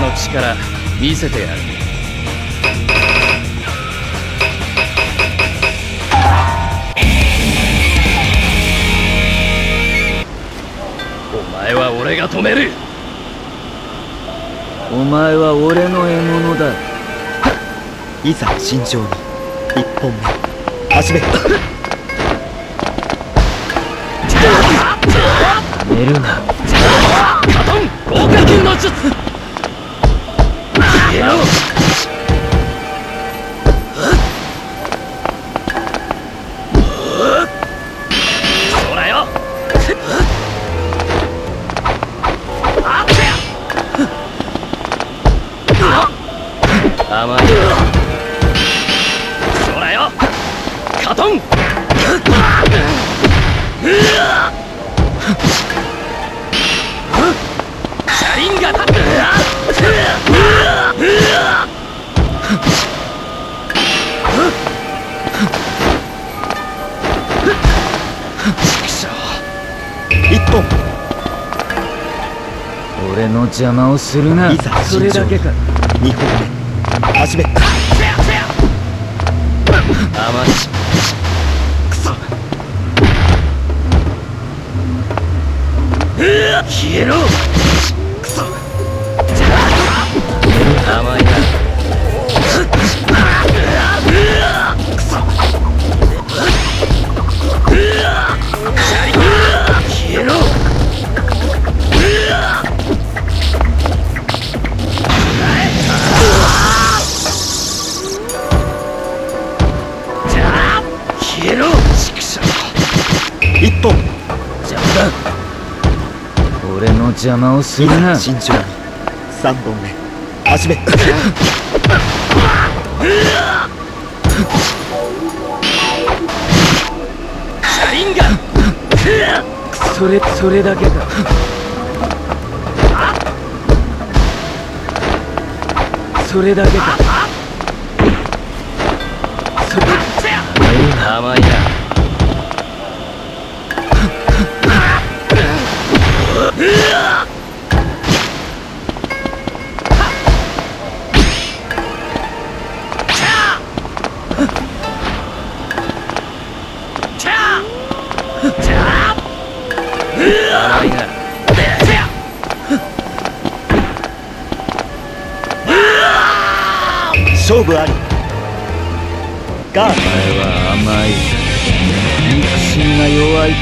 の力見せてやる。お前は俺が止める。お前は俺の獲物だ。いざ慎重に一本目始め寝るな。カトン合格の術車輪型一本俺の邪魔をするな。いざそれだけか二本目。始め甘し。クソ消えろ甘いなクソ消えろ。消えろ畜生一本邪魔。だ俺の邪魔をするな。慎重に三本目。始め。車輪がそれそれだけかそれだけかそれ甘いな勝負あり。ガードお前は甘い。憎しみが弱い。